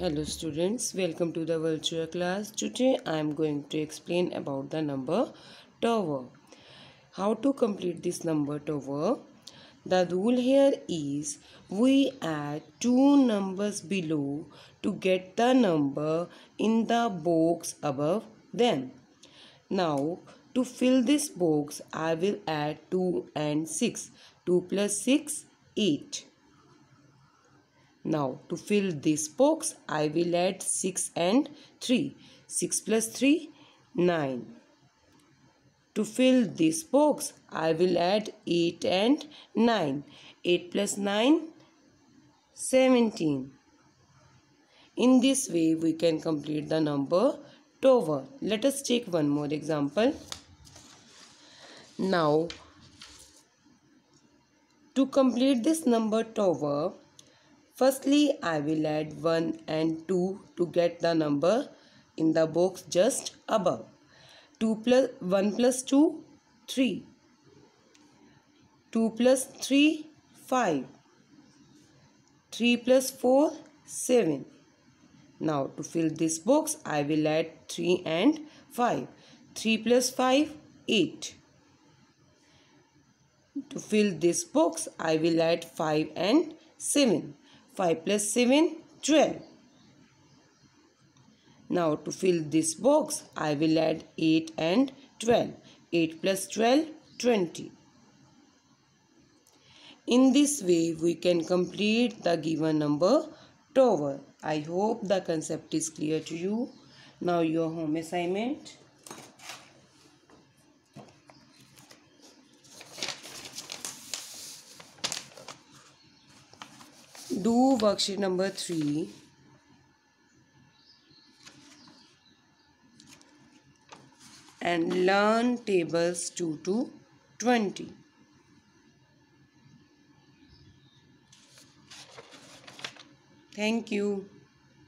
Hello students, welcome to the virtual class. Today I am going to explain about the number tower. How to complete this number tower? The rule here is we add two numbers below to get the number in the box above them. Now to fill this box I will add 2 and 6. 2 plus 6 8. Now to fill this box I will add 6 and 3. 6 plus 3 9. To fill this box I will add 8 and 9. 8 plus 9 17. In this way we can complete the number tower. Let us take one more example. Now to complete this number tower Firstly, I will add 1 and 2 to get the number in the box just above. 2 plus 1 plus 2, 3. 2 plus 3, 5. 3 plus 4, 7. Now to fill this box, I will add 3 and 5. 3 plus 5, 8. To fill this box, I will add 5 and 7. 5 plus 7, 12. Now to fill this box, I will add 8 and 12. 8 plus 12, 20. In this way, we can complete the given number tower. I hope the concept is clear to you. Now your home assignment. Do worksheet number 3 and learn tables 2 to 20 thank you